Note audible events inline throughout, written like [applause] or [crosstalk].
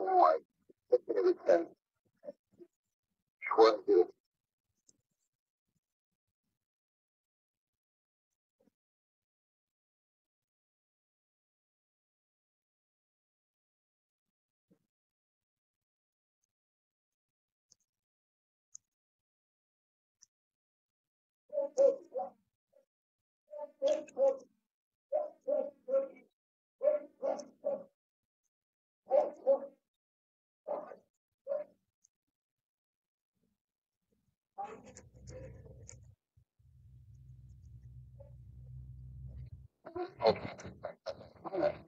on the Davidson Schwartz Thank you. Okay. All right.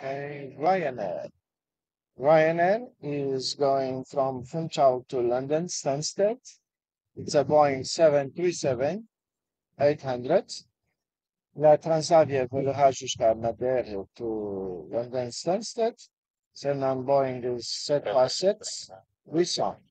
Ryanair. Ryanair is going from Funchal to London Stansted. It's a Boeing 737 800. La Transavia volaha jusqu'à Madère to London Stansted. Then Seulement Boeing is 737 800.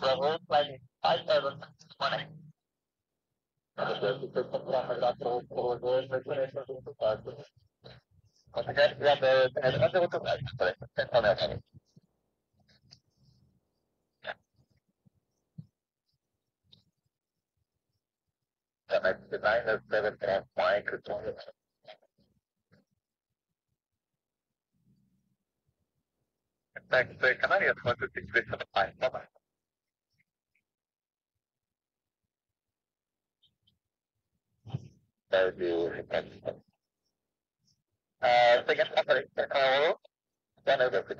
was level like five seven twenty. Next, uh, Canarias 156, this is my six bits of time? Bye-bye. Thank you. Uh, second company, uh, one over to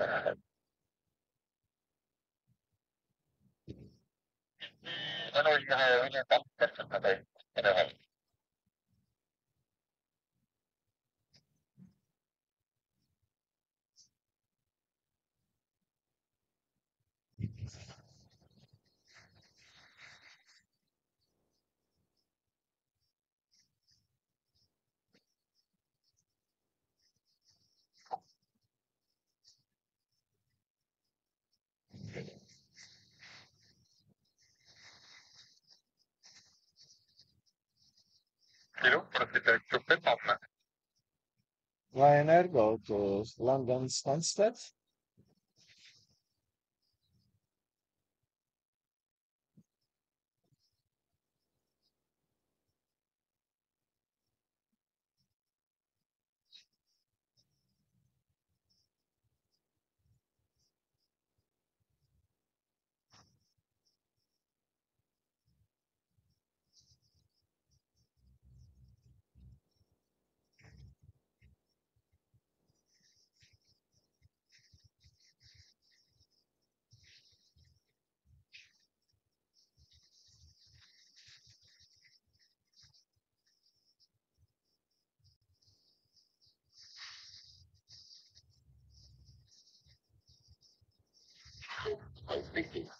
When are you gonna, when you're done, that's place they see.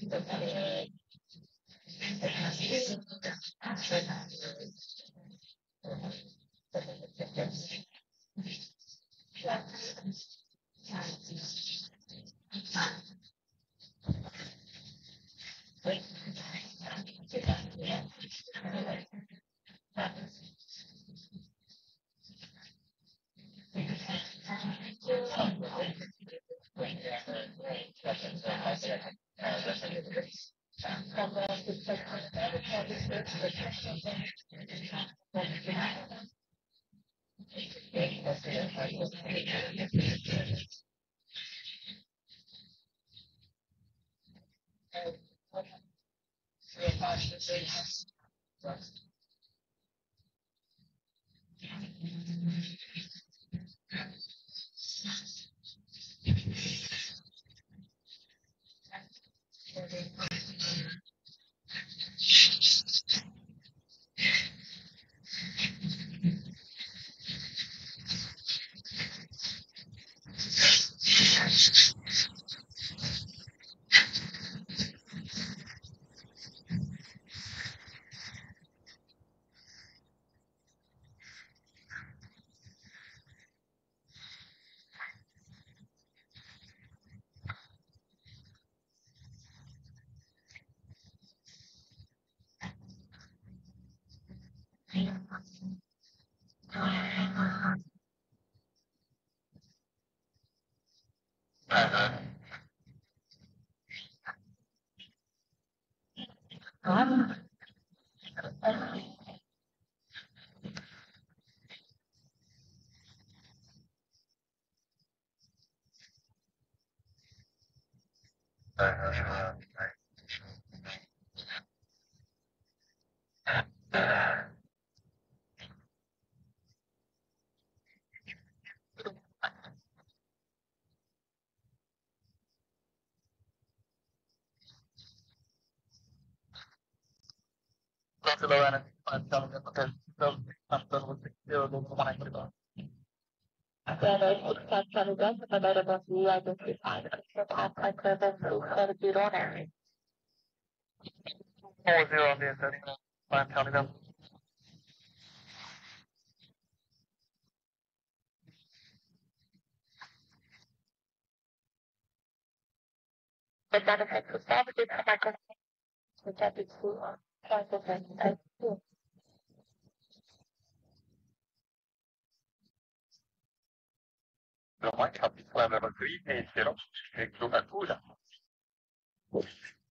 the pain. soy Ah, design of the benefits of services are which are the two choices and two. Ormai capisco la matrice e se no è giocatura. Program similar to Yeah, that's,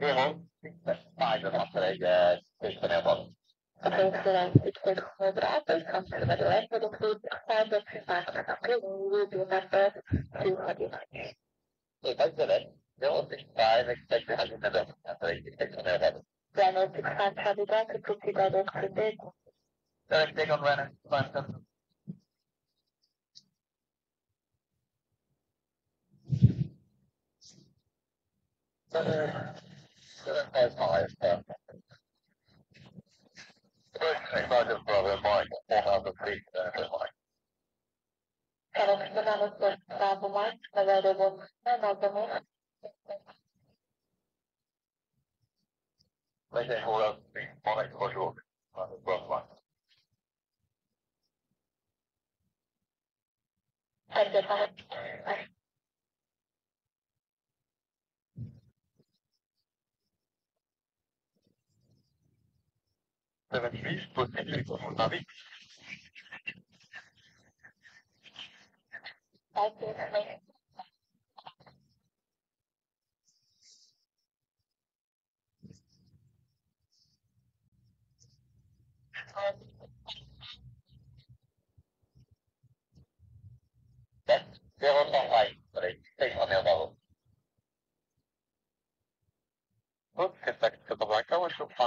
you know, that's fine, I'm not saying, uh, it's an album. Considerando que quadrados conservadores will include standard factors will be numbered to ordinary. If I did it, there will be five expected hundred of them, that's what you take on that level. Piano expansionism to consider the credit. So I take on Renner, fine, some. Mike, for sure. Uh, well, fine. and the time. Seven feet, put it on Navi. I think like That's, they're on that high, but they take on their level. Look, it's like to the right,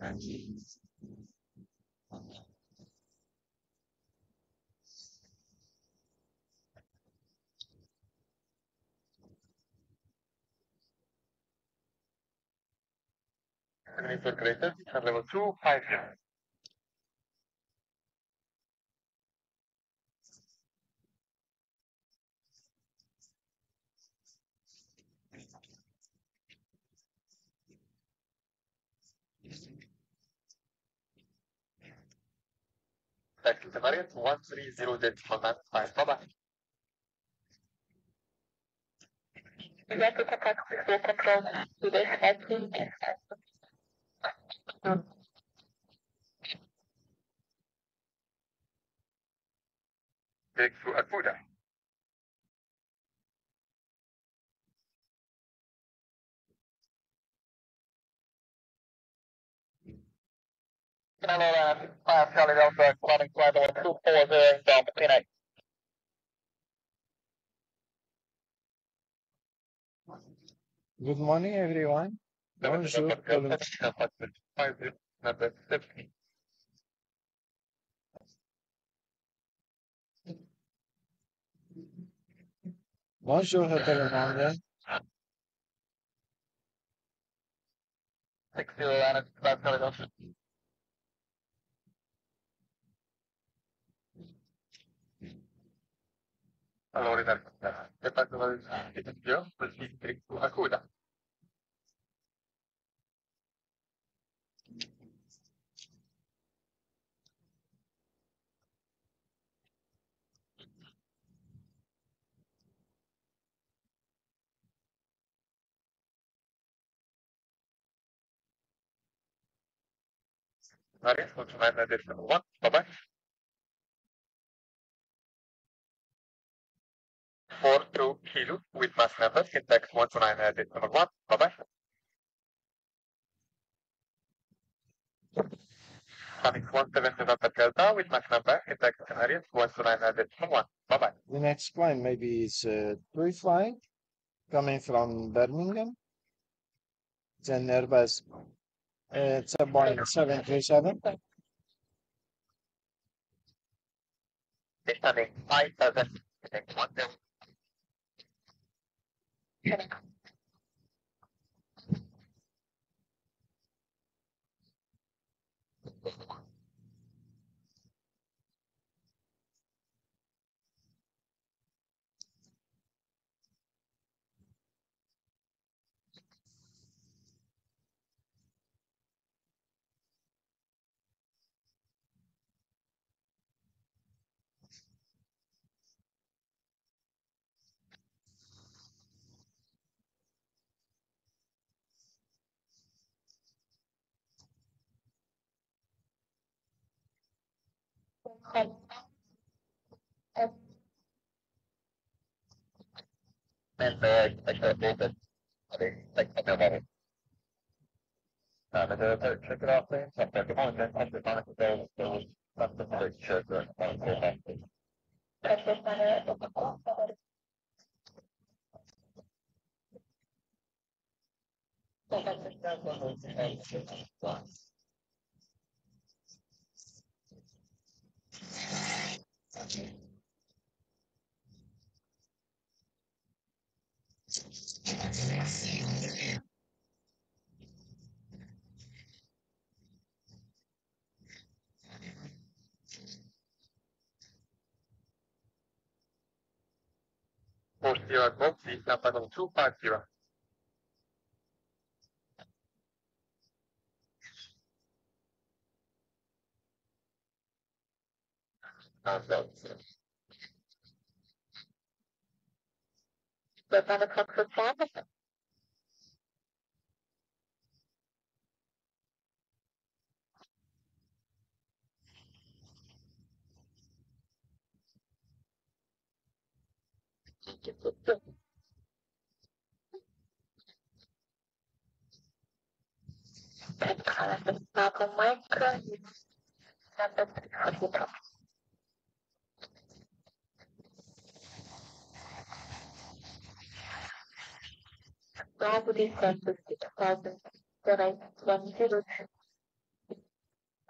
Underneath the greater, and level two, five zero. Back the variant, one three zero decimal nine five, bye bye. Contact and Take to Akuda. Five Charlie Delta, climbing flight level two four zero, down between eight. Good morning, everyone. Bonjour, Colin. Five zero, number fifteen. Bonjour, Hotel Amanda. Six zero, and five Charlie Delta. kalau orang tak kita tak kenal kita dia pergi trip tu aku dah Mari, untuk main ada semua. Bye-bye. 4 2 kilo with mass number syntax 129 at decimal 1. Bye bye. Atomics 177 upper delta with mass number syntax scenarios 129 at decimal 1. Bye bye. The next plane maybe is a pre flight coming from Birmingham. It's an Airbus. Uh, it's a Boeing 737. Descending 5000, descending 1000. Thank you. F, F. And uh, like the open, I mean, like the mail bubble. Um, and uh, check it out, please. I'm back on the end of the day. There was something to check on the phone call back. Thank you. Two five zero. Uh, so, But conflicts. We're going to cook for Tabitha. Then color the sparkle micro gravity census ten thousand, when I considered it.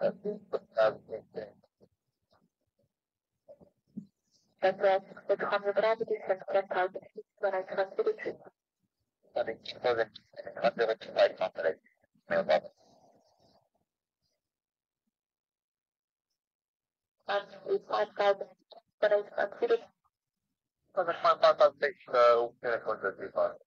I which I confident. No problem. And we five thousand, but I considered the five six, uh, yeah, one two three five. So, and the when I it, when I it. five five five six, uh,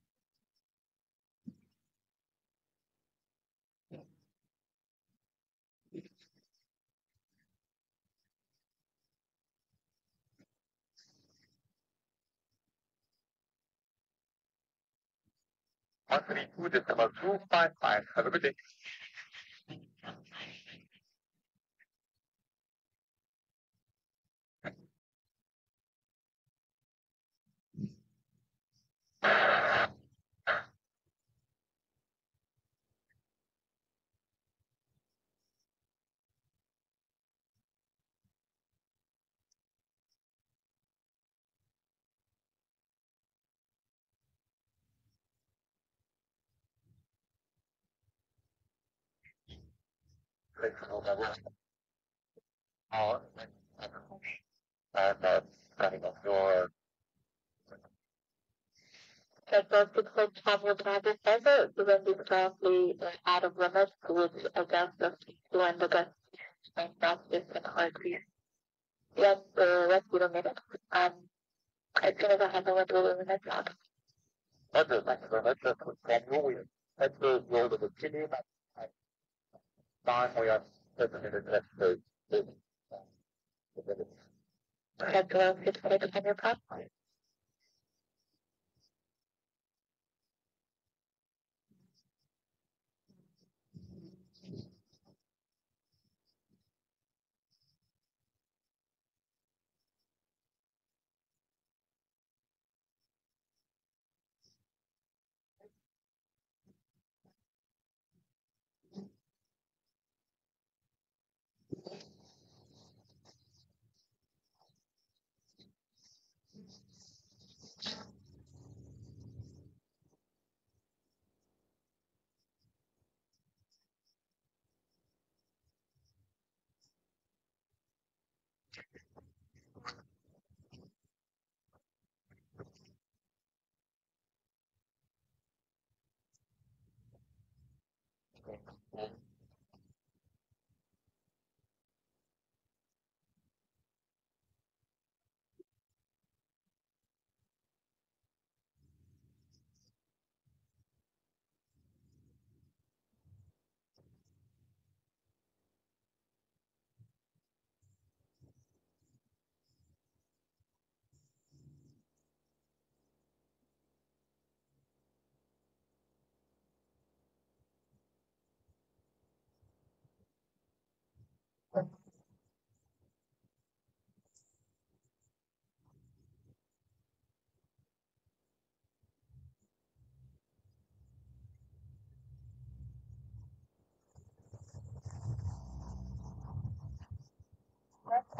132.255. Have a good day. Go over. Uh, and, uh, setting up your common gravity ever, out of limits, which against us, the gun, and this and increase. Yes, uh, let's do a um, as soon as I have a little bit of minutes out. other just let's go roll the. Time we are designated next to. That's, uh, it's quite a your part.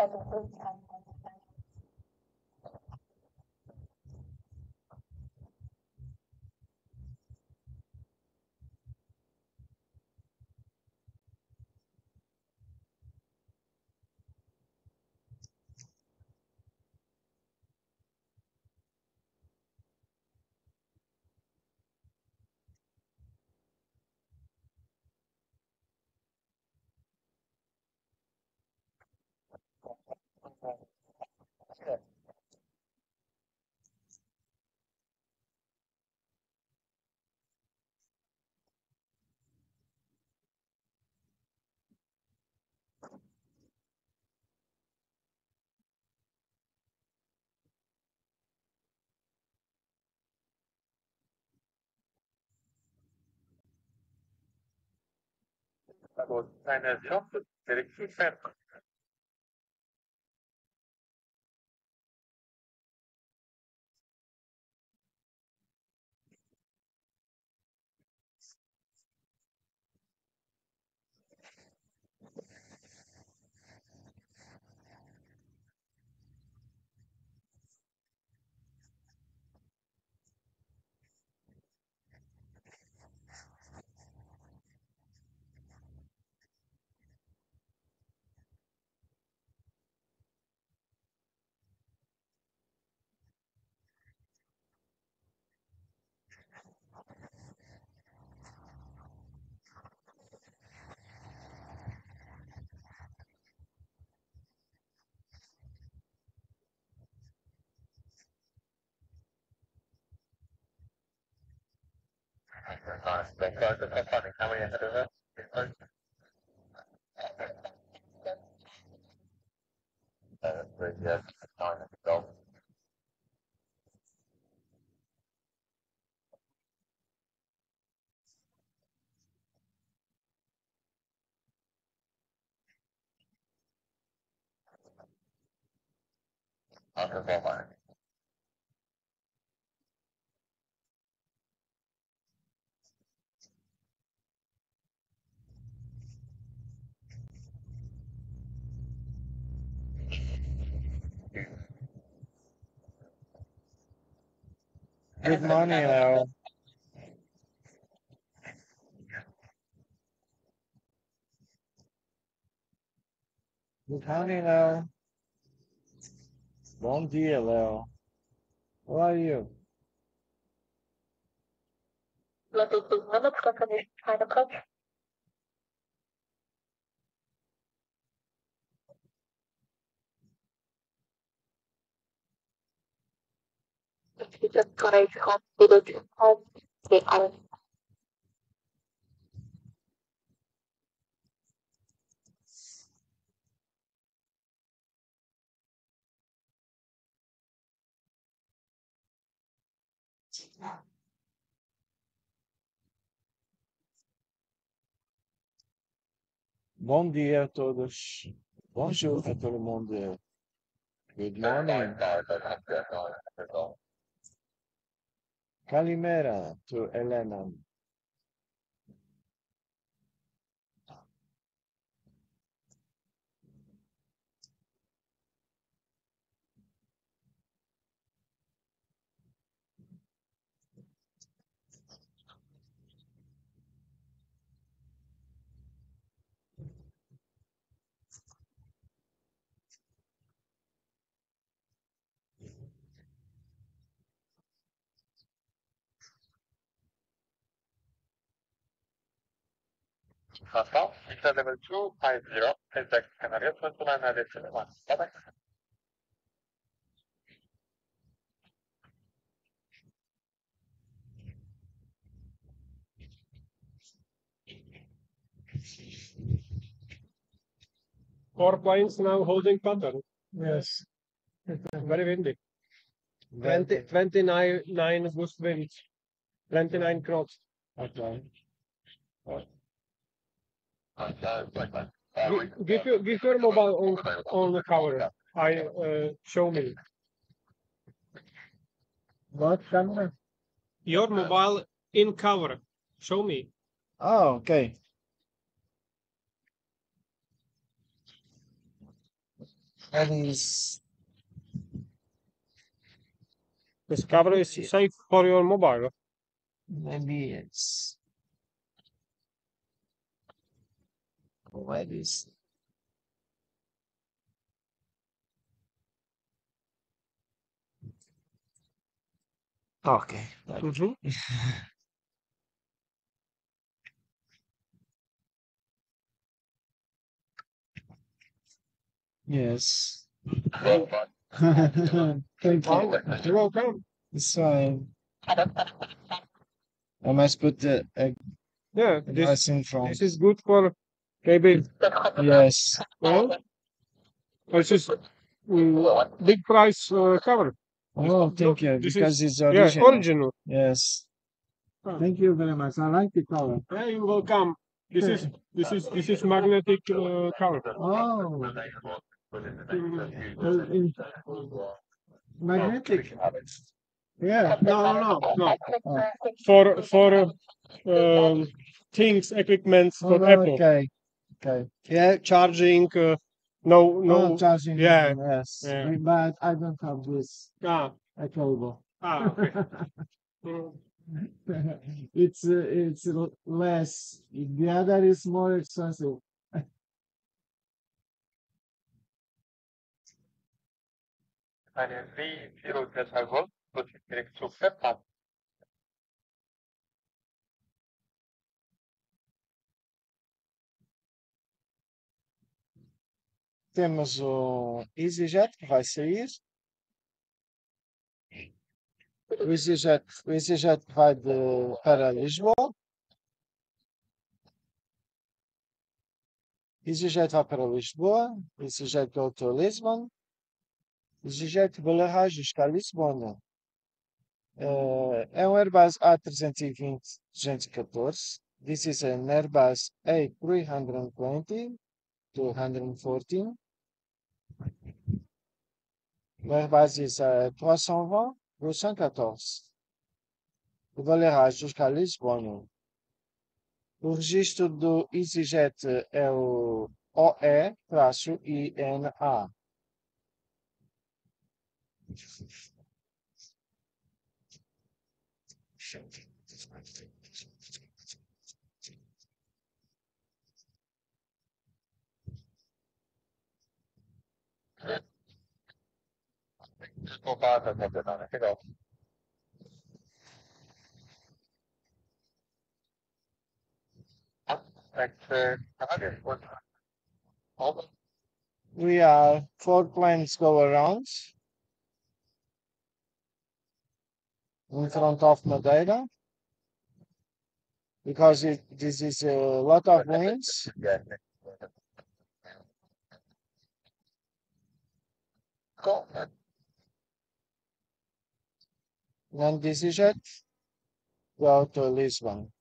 That's a good time. Also eine Chance, direktiv fern. Nice. That's right. That's funny. How Uh, but yeah, nine at the goal. Under the line. Good morning, Leo. Good morning, Leo. Bom dia, Leo. How are you? Let me see minutes, I'm gonna try to coach. If you just try to home, village, home, the island. Bom dia a todos. Bonjour a todo mundo. Good morning. Kalimera to Elena. Hasan, Visa level 2, I0, exact scenario, twenty-nine additional one. Bye-bye. Four points now holding pattern. Yes. Very windy. 20, 29 nine gust winds. 29 knots. Okay. Give your, give your mobile on, on the cover. I, uh, show me. What camera? Your mobile in cover. Show me. Oh, okay. That is This cover is safe for your mobile. maybe it's where is okay. Mhm. Yes. Well. [laughs] Thank you. You're welcome. It's fine. I must put the uh, Yeah, this, in front. this is good for maybe, Yes. well, this is mm, big price uh, cover. Oh, thank you. This Because is- it's Yeah, original. original. Yes. Oh. Thank you very much. I like the color. Yeah, you welcome. This is this is this is magnetic uh, cover. Oh, uh, in- magnetic. Yeah. No, no, no, no. Oh. For for uh, um, things, equipments for Oh, Apple. okay. Okay. Yeah, charging. Uh, no, No no. charging. yeah, Yes. yeah. But I don't have this Ah, a cable. ah, okay. [laughs] Mm. it's uh, it's less. The other is more expensive. Eine V0 wird direkt zu Temos o EasyJet que vai sair. O EasyJet, o EasyJet vai de, para Lisboa. EasyJet vai para Lisboa. EasyJet go to Lisbon. EasyJet Baleares está Lisbona. Eh, é um Airbus A320-214. This is an Airbus A320 214. O Airbus is a 320 214. O Baleares jusqu'à Lisbona. O registro do EasyJet é o OE-INA. Desculpa, tá tentando, legal. Like, uh, what? Hold We are four planes go around in front of Madeira because it, this is a lot of winds. Yeah. Cool. Is. Go to Lisbon.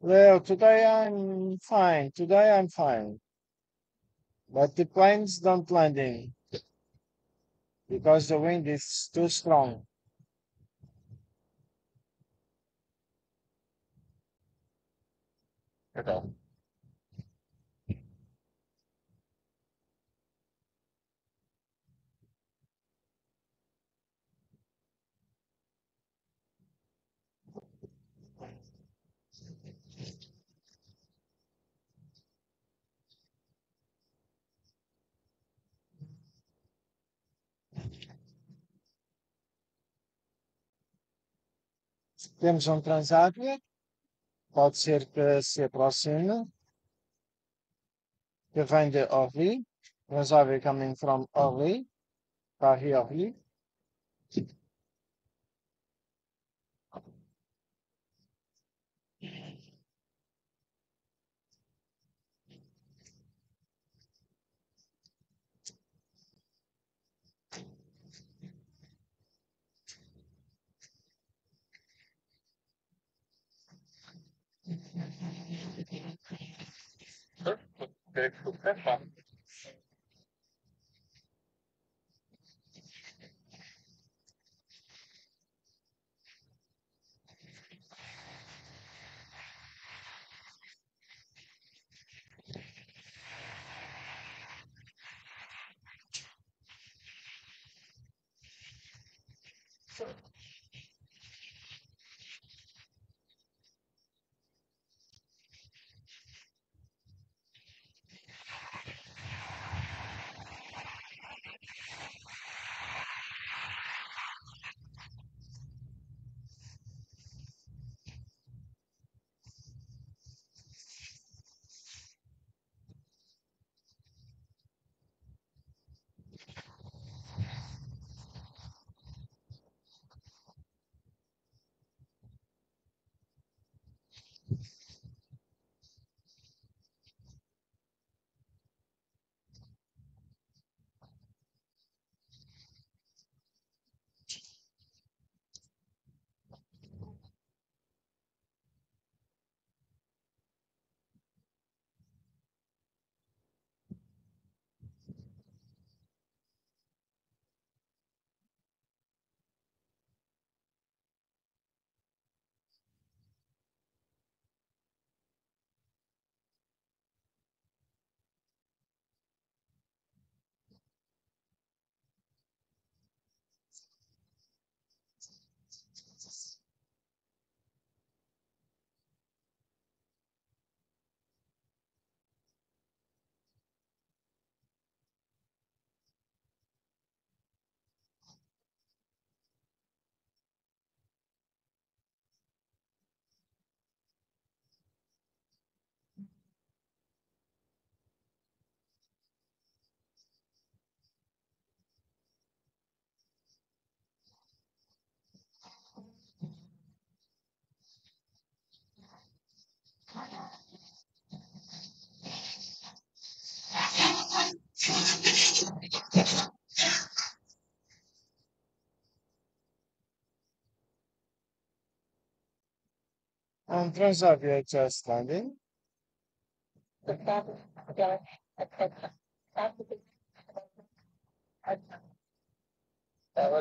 Well, today I'm fine. Today I'm fine. But the planes don't landing because the wind is too strong. Legal. Temos um Transavia, pode ser que se aproxime, que vem de Orly, Transavia coming from Orly, Paris Orly. Direkt zu Fett On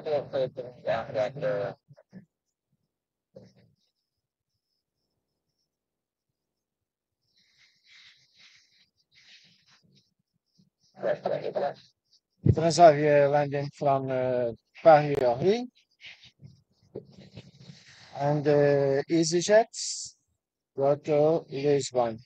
it for the, yeah, yeah, the. Right, right, right. Transavia landing from uh, Paris Orly. And uh, EasyJet Roto Lisbon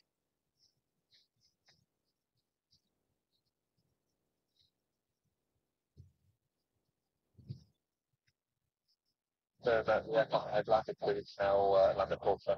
So that yeah, I'd like it to now uh, like a quarter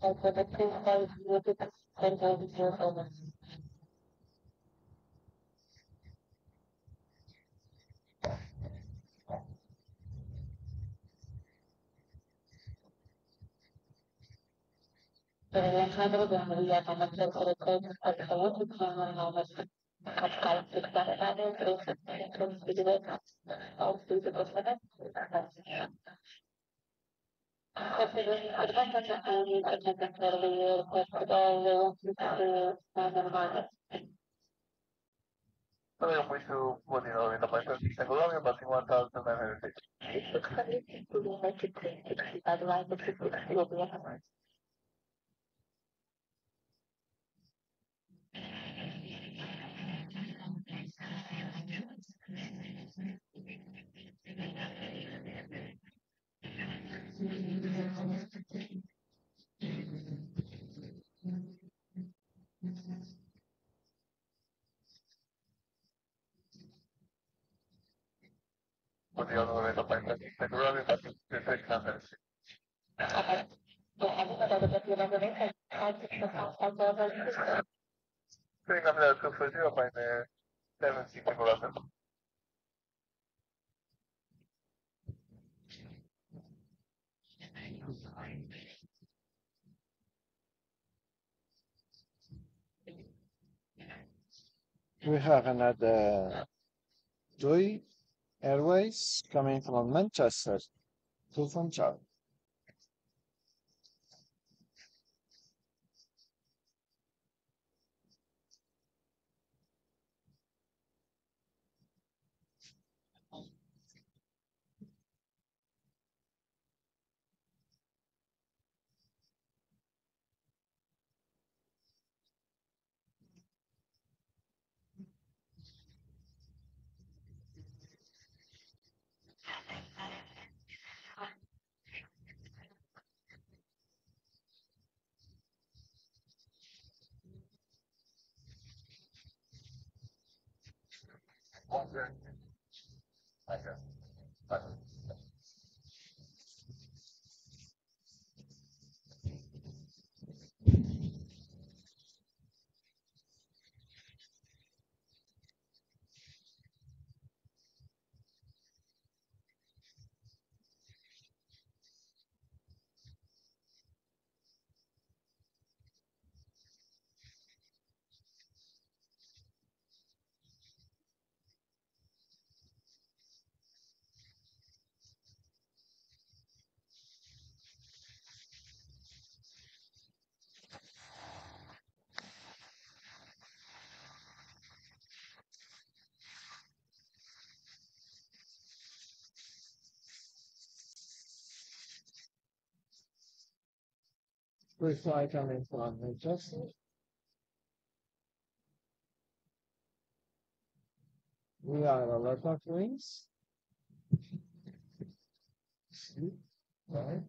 Alternative 5 0 6 10 0 0 0 Hannover Landesvertretung als Verordnungsrahmen auf Kampf des Stadtplanes und des Zentrums Bedeutung auf diese Konferenz considering the content and content that the possible Avem un știu motivul din apoi pentru se culoare, dar singur altă altă mai merge. Deci, să fie cu lumea ce trebuie, dar la altă trebuie să fie más 56 megahertz. Sí, cambia de perspectiva para tener 75 dólares. We have another Joy Airways coming from Manchester to Funchal. Okay. Okay. Okay. Fly coming from Manchester. We are a lot of wings. Right.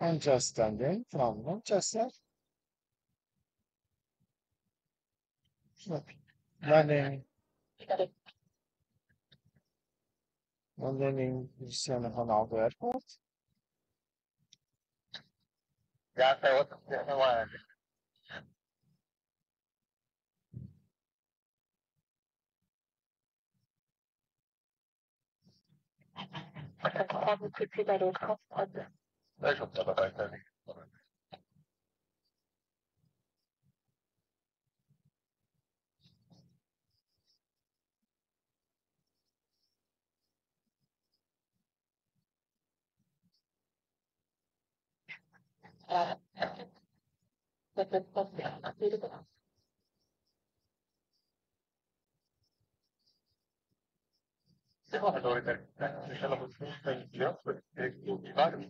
I'm just standing from Manchester. Landing, landing in Cristiano Ronaldo Airport. Ya sé otro, ya sé bueno. Eso te Vai juntando a baitalinha. Se não, fazer né? Aquela música está em diante, é que o vários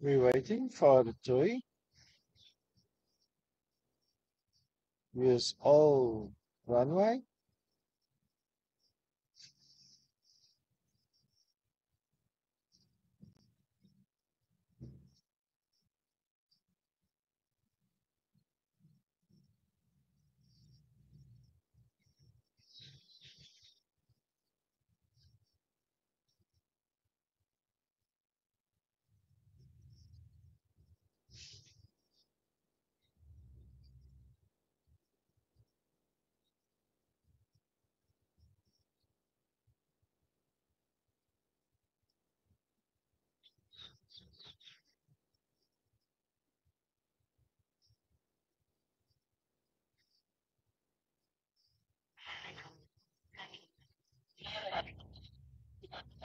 We waiting for Joey. Use all runway.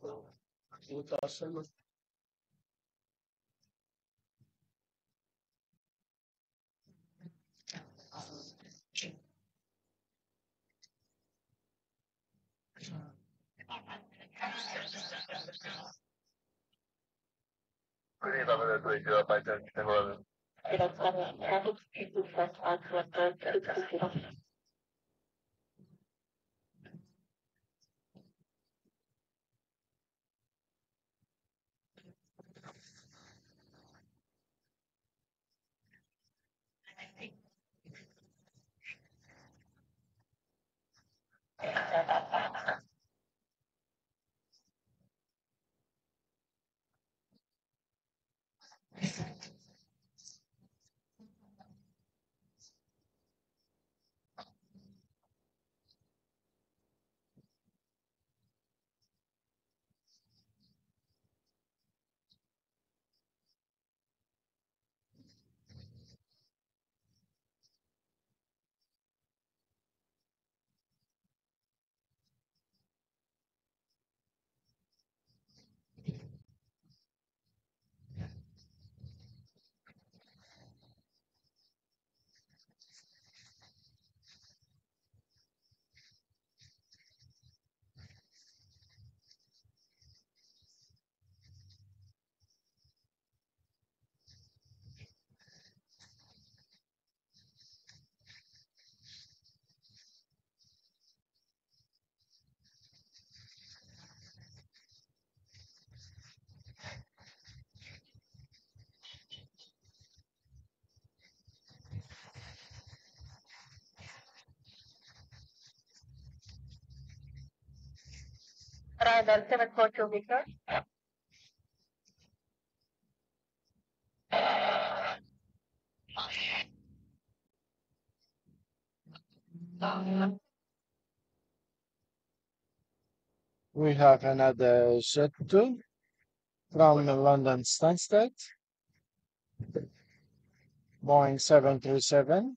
four two seven three seven. We have another jet too from London Stansted, Boeing 737.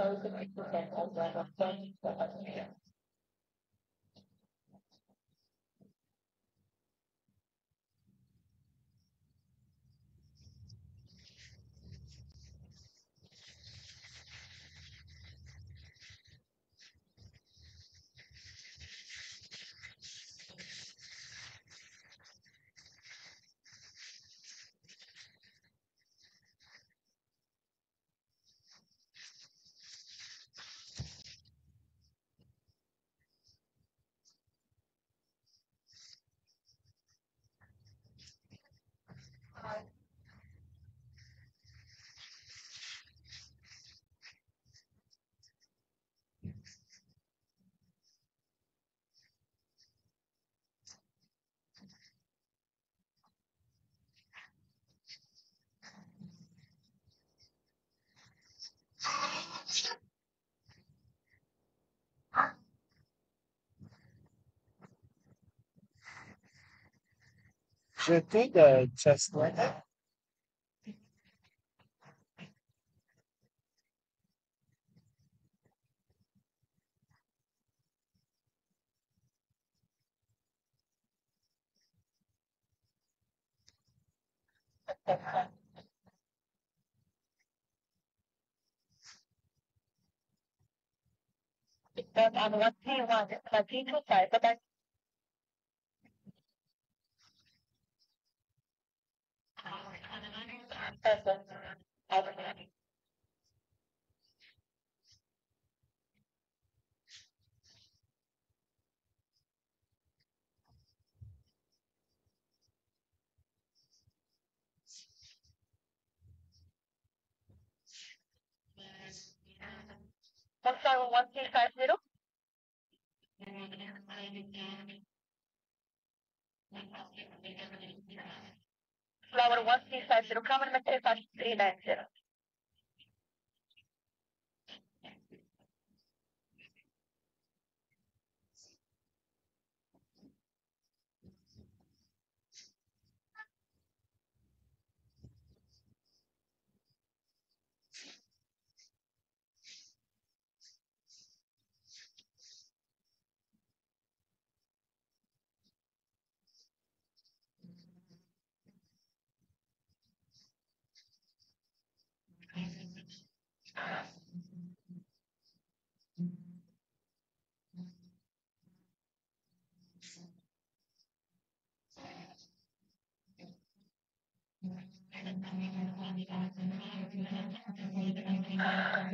I'm sorry, one three five zero? Flower one three five zero, common material five three nine zero. That's a two cent, like level one three zero. If I want to do this, I think, uh, Seven fifty, the value, four fifty, three, and limit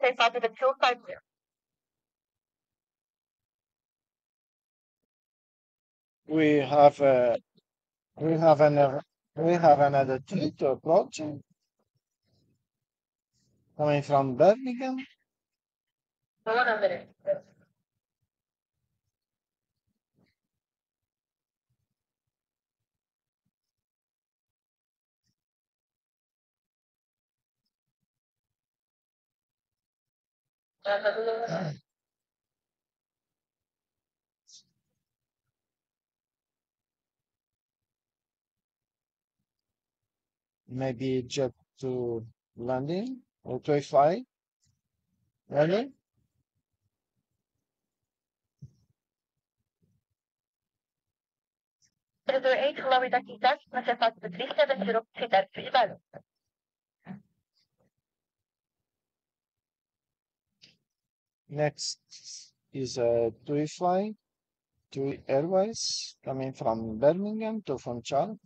safe out of the two five zero. We have uh, a, uh, we have another, we have another tweet approaching. Coming from Birmingham. Hold on a minute. Maybe jet to landing or to fly. London? Corredor 8, Florida Quintas, na safe do 370, Next is a TUI flight, TUI Airways coming from Birmingham to Funchal.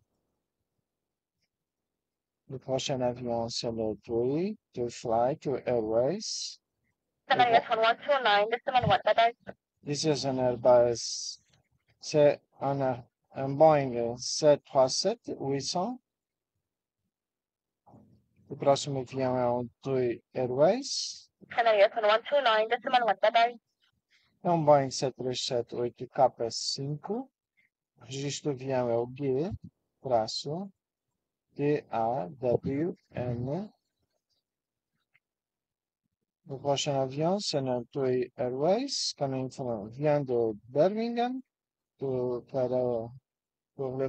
Le prochain avion, c'est le TUI, TUI Fly, TUI Airways. American 129, this one one, bye bye. This is an Airbus, c'est un, un Boeing 737-800. Le prochain avion est TUI Airways. American 129, this one one, bye bye. É um Boeing 737-8K5. Registro do avião é o G, traço, D-A-W-N. O próximo avião será TUI Airways, coming from, vient de Birmingham to, para, pour le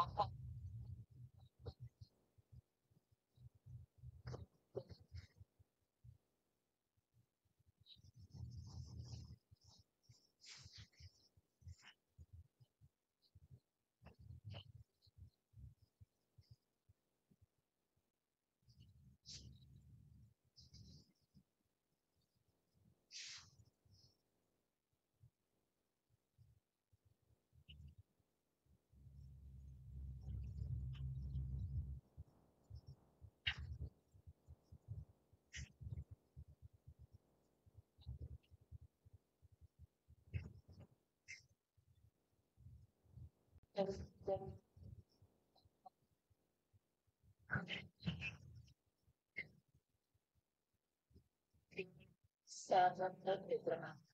Bum, bum, go, I go, no,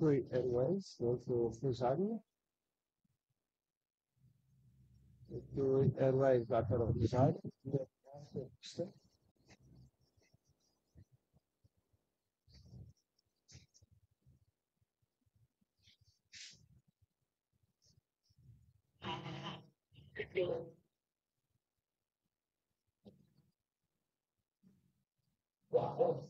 TUI Airways, do Fusário. TUI Airways. Wow.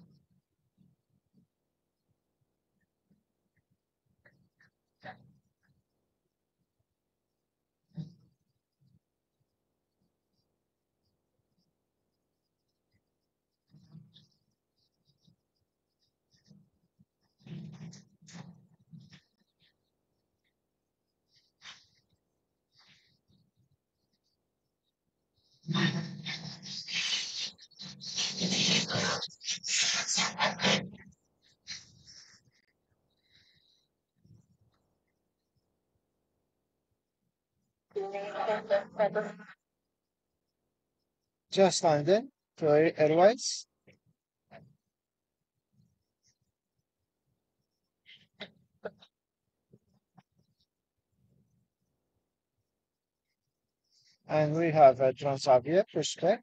Just landed to Air- Airways. And we have a Transavia pushback.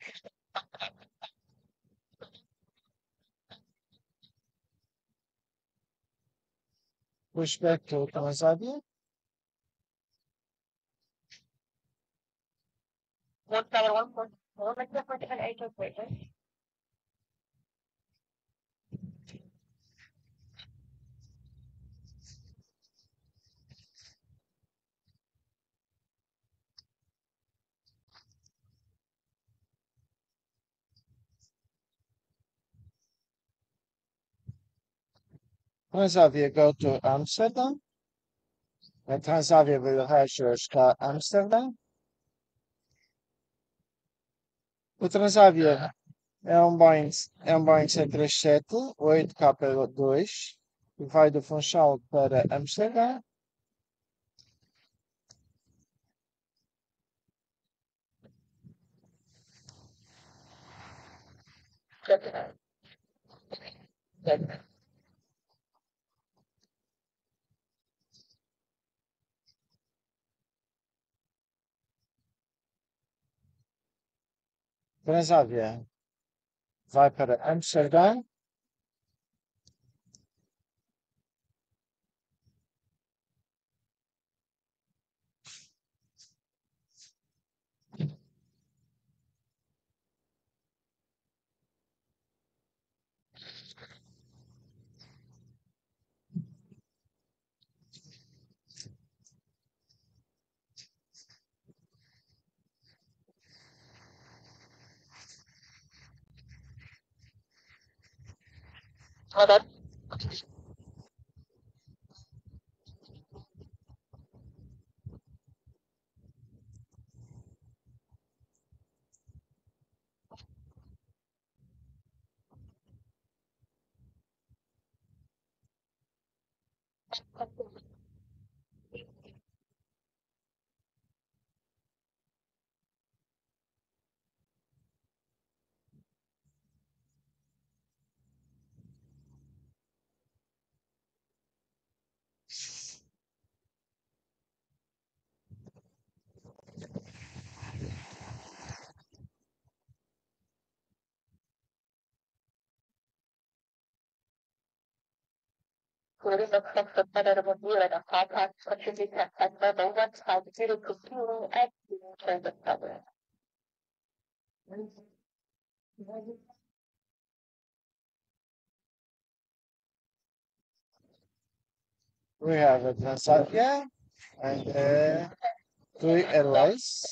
Pushback to Transavia. One seven one four, one four seven eight oh three. Transavia go to Amsterdam. En Transavia wil reisjes naar Amsterdam. O Transavia é um Boeing, é um Boeing 737 8K2 que vai do Funchal para Amsterdam. Transavia vai para Amsterdam. Hold on. We have a Transavia and uh, TUI Airways.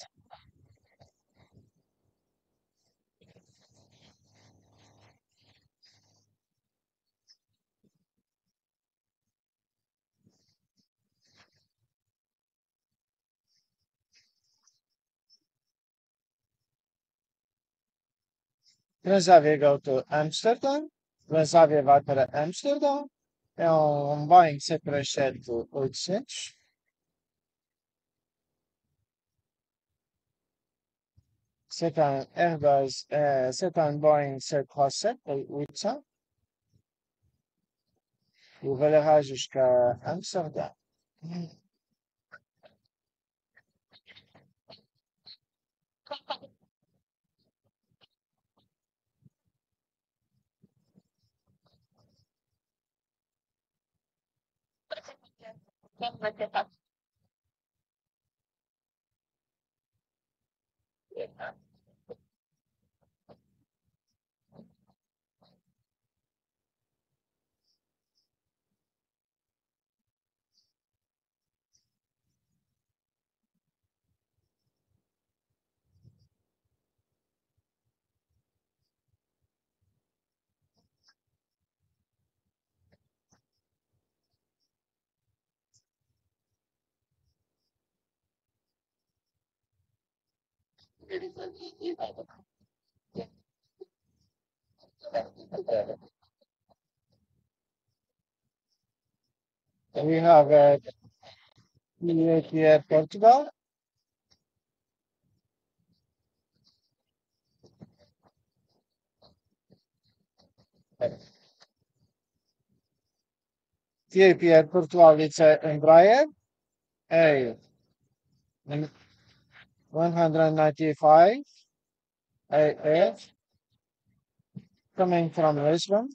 Transavia go to Amsterdam. Vai para Amsterdam. É um Boeing 737-800. C'est un Airbus, euh, c'est un Boeing 737-800. Il volera jusqu'à Amsterdam. King with the We have uh, TAP Air Portugal. At Portugal, it's uh, Embraer. A. 195 AF coming from Lisbon.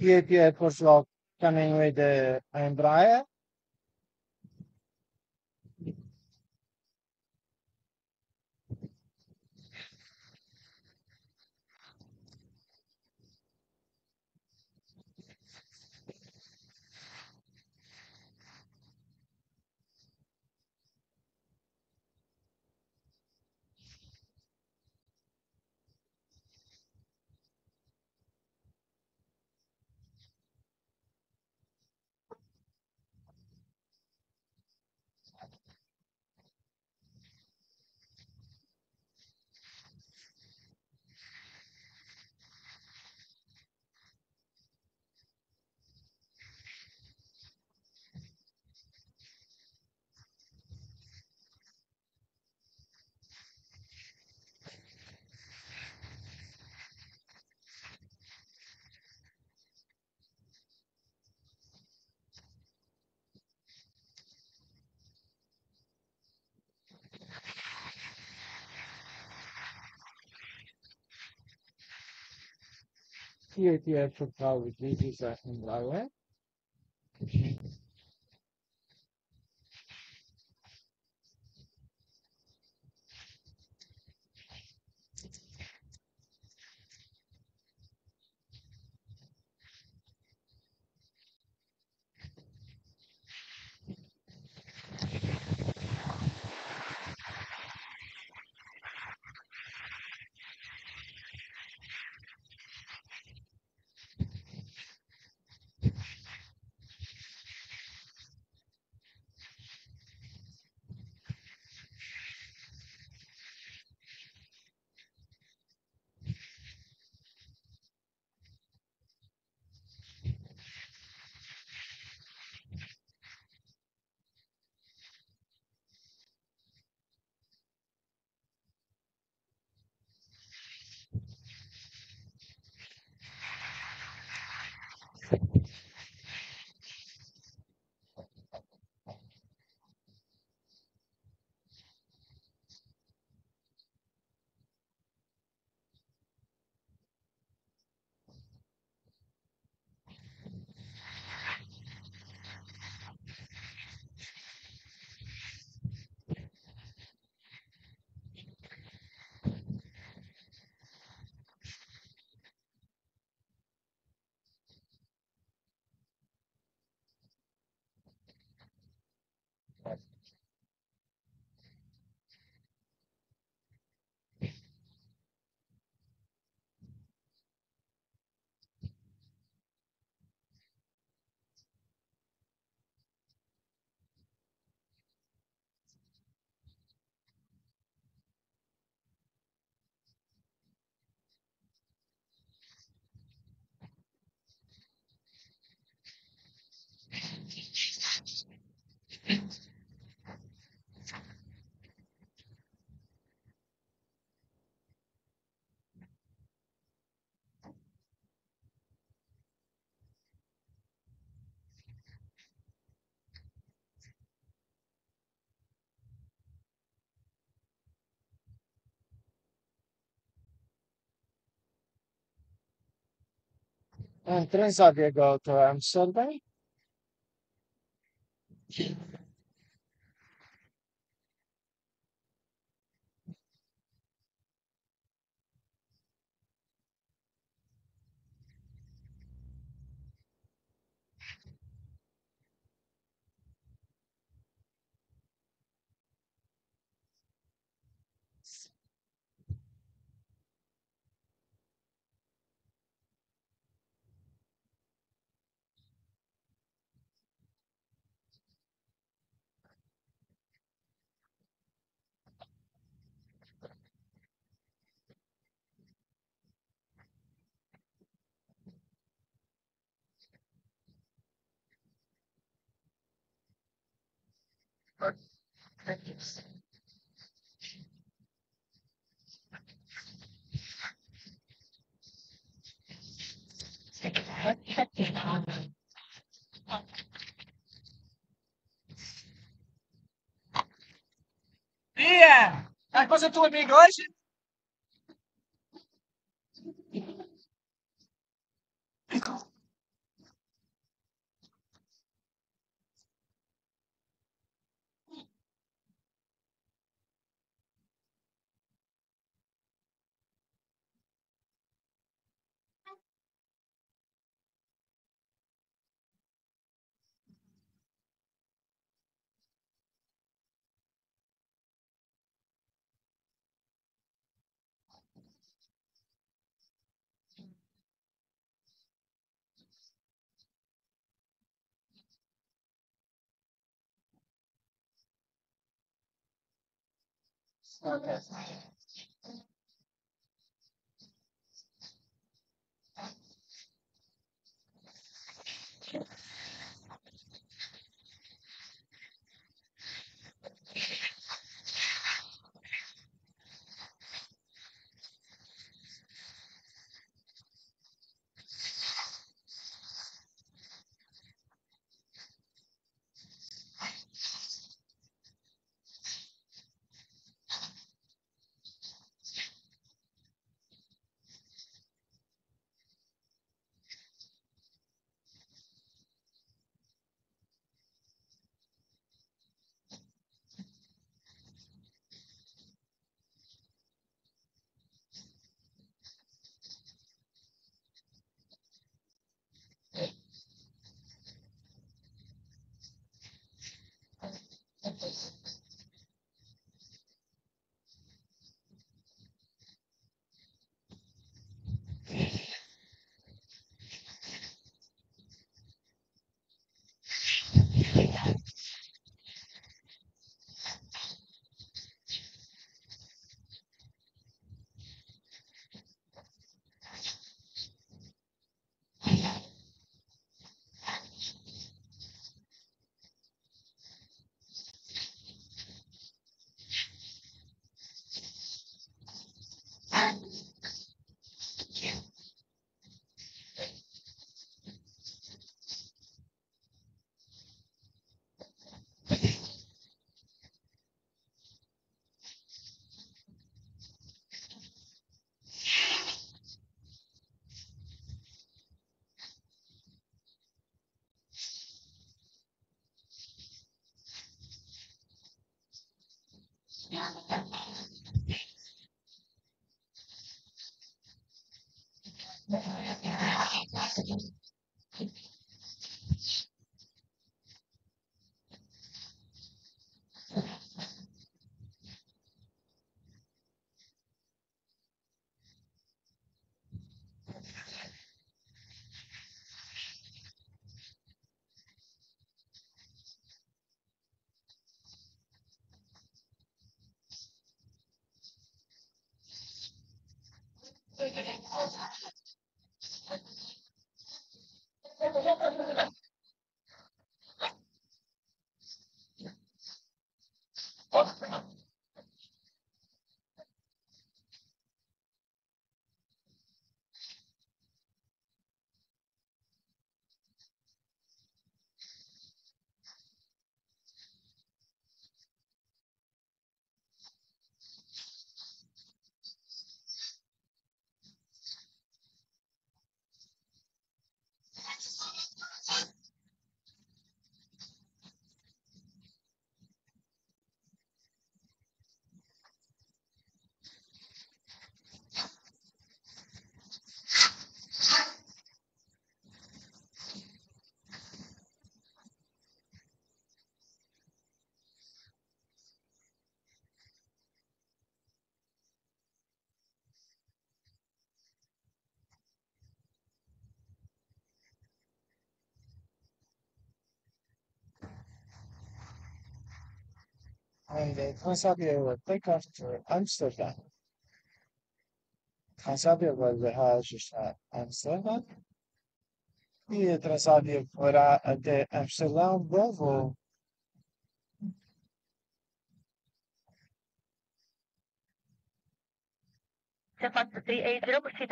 TAP Air Portugal coming with uh, the Embraer. TAP Air Portugal with this is uh, Embraer. And Transavia to Amsterdam. Bia, a coisa tua amiga hoje? Okay. やれめた。And uh, Transavia will off to Amsterdam. Vai viajar a Amsterdam e Transavia fará até Amsterdam bom voo. Japan 380 proceed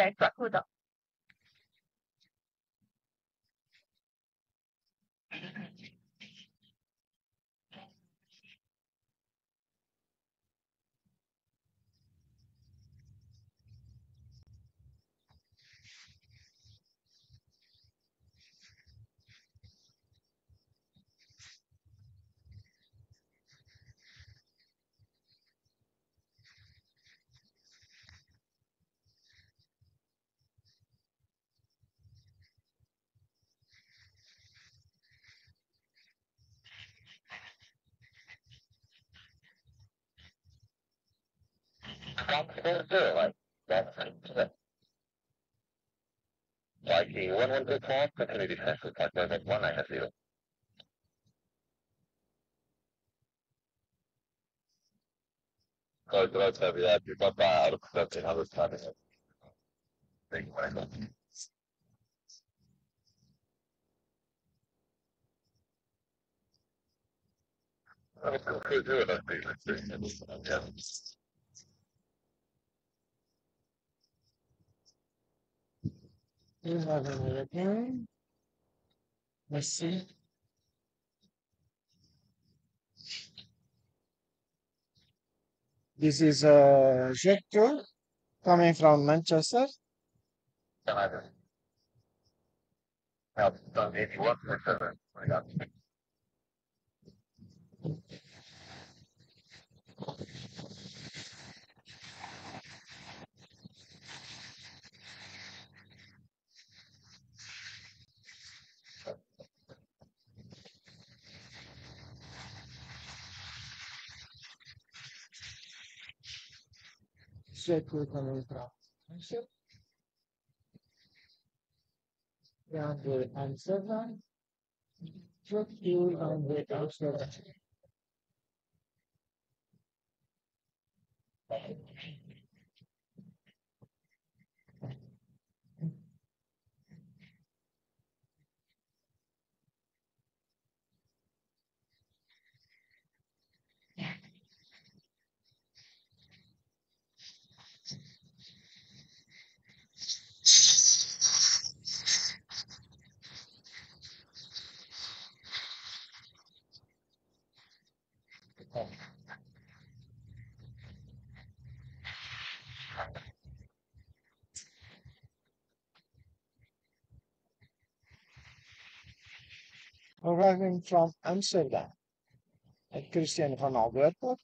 to still do like it. Like the one one good call, continue defensive, like there's one I have zero. Kijk eruit hebben, ja, heb je papa uitgezet in alle staten. Denk maar dat. Dat kan goed doen, natuurlijk. Ja. We have another game. Let's see. This is a Jet2 coming from Manchester. Now, done eighty-one for tour coming from Manchester. Down to Amsterdam. Jet tour on the Amsterdam. arriving from Amsterdam at Cristiano Ronaldo Airport.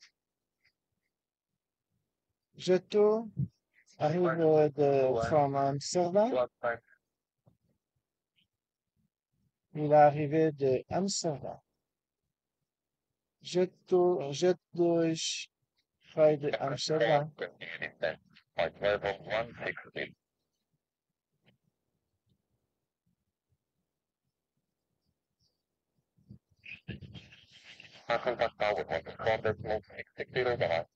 Zetto arrived uh, from Amsterdam. Il est arrivé de Amsterdam. Zetto, Jet durch Freude Amsterdam. Point level 160. Hakan Pascal with one described as most sixty over us.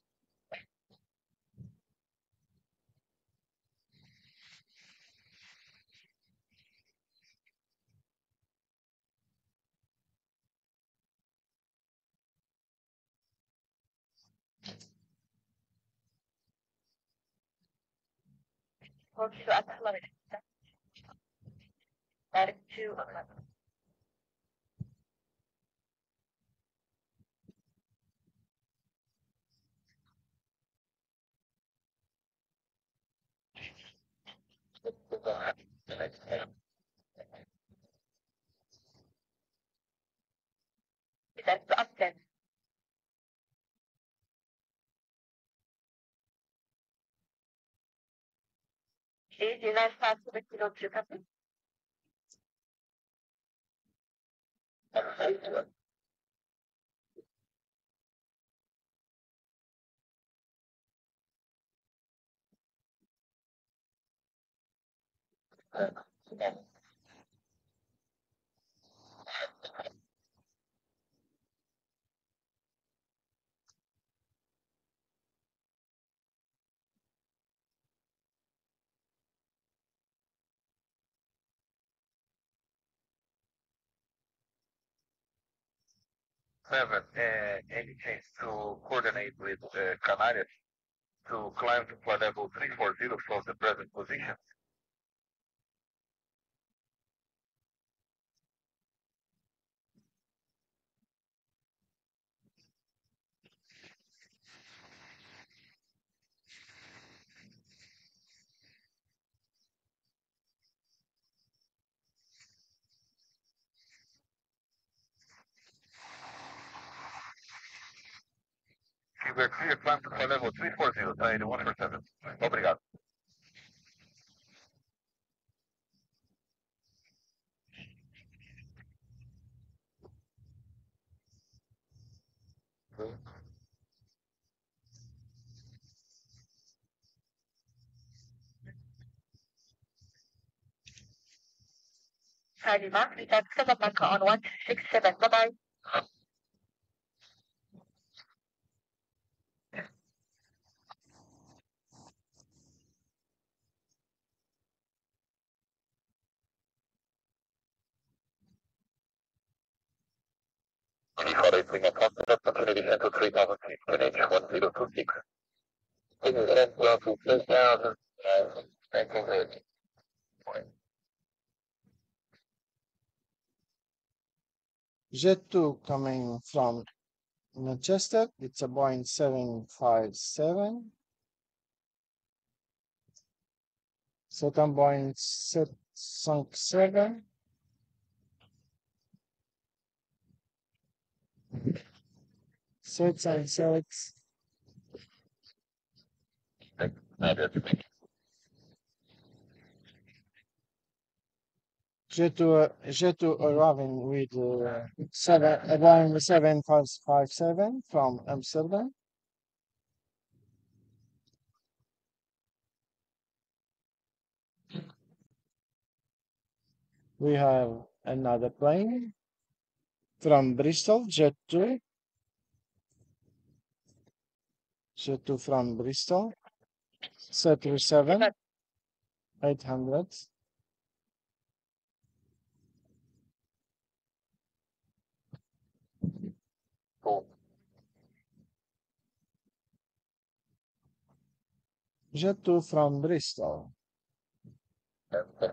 Go to. Back to 11. That's up then. Et j'ai la face de kilo de café. seven uh, indicates to coordinate with uh, Canarias to climb to flight level 340 from the present position. Clear, climb to flight level three four zero, tá? One four seven. Obrigado. Heidi Mark, we that's seven Mecca on one six seven. Bye Jet2 coming from Manchester, it's a Boeing 757. Second Boeing Sunk 7. Six. Maybe I make it. Jet 2 arriving with uh, seven, a Boeing 757 from Amsterdam. We have another plane from Bristol, Jet 2. Jet 2 from Bristol. 737 800. Jet 2 from Bristol. Is. I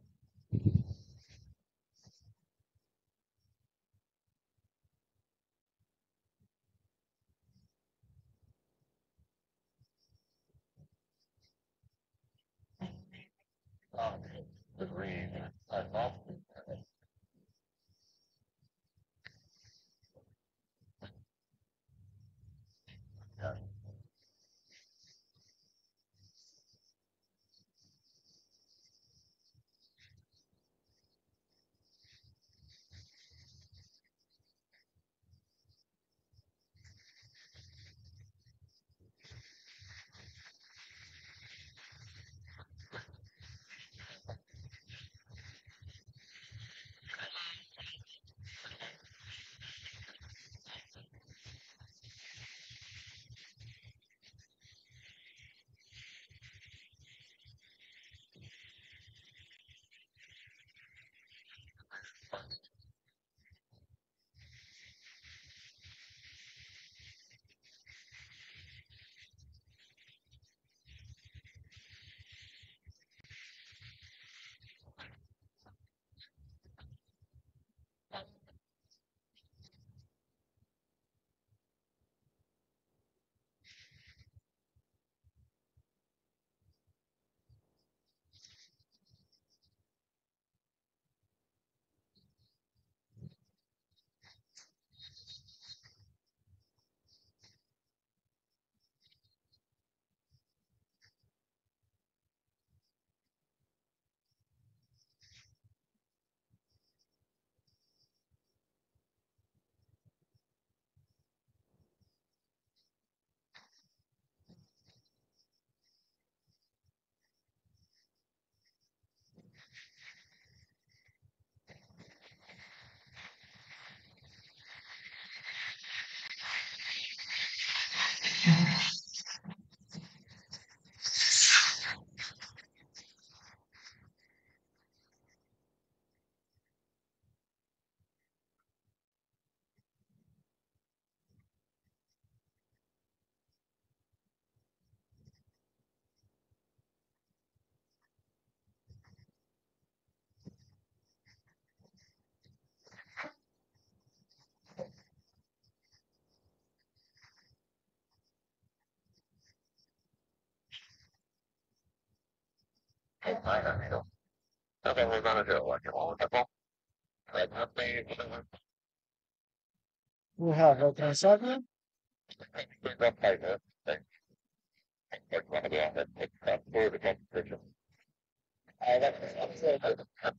I don't know. Okay, we're gonna do it like you want. Okay. Like, let me, We have a transaction. we go play this thing. Like, one of the, it's, that's for the competition. Uh, that's, that's,